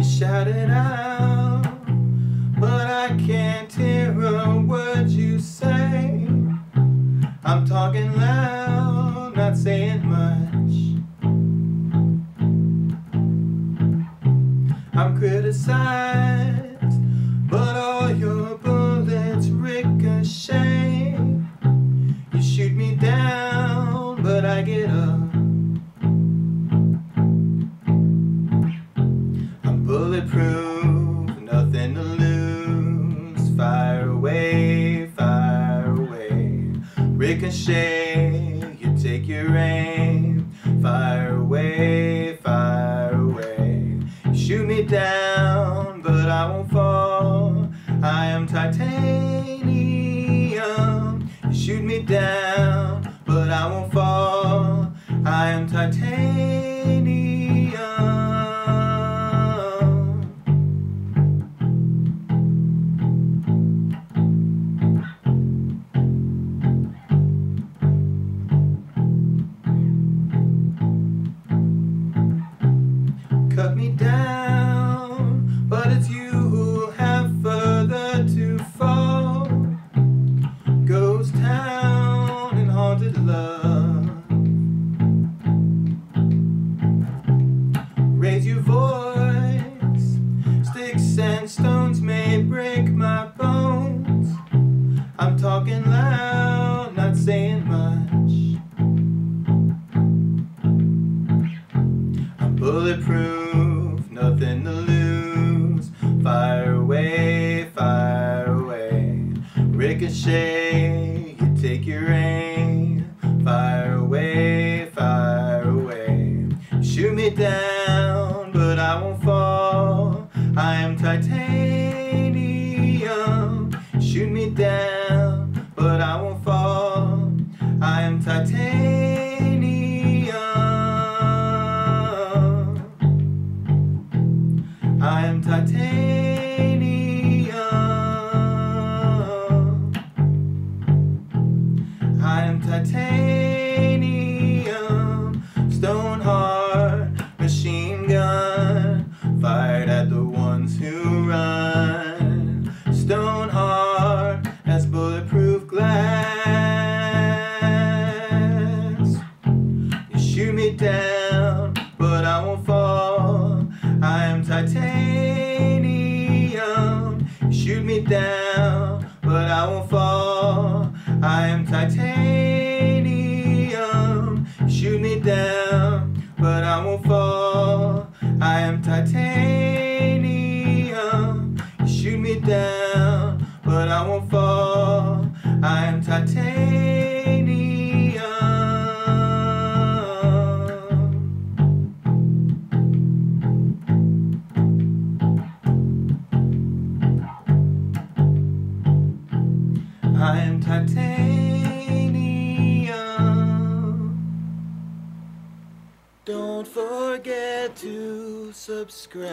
You shout it out, but I can't hear a word you say. I'm talking loud, not saying much. I'm criticized, but all your Ricochet, you take your aim. Fire away, fire away. Shoot me down, but I won't fall. I am titanium. You shoot me down, sticks and stones may break my bones. I'm talking loud, not saying much. I'm bulletproof, nothing to lose. Fire away, fire away. Ricochet, I am titanium. Shoot me down, but I won't fall. I am titanium. I am titanium. I am titanium. Me down, but I won't fall. I am titanium. Shoot me down, but I won't fall. I am titanium. I am titanium. Don't forget to subscribe.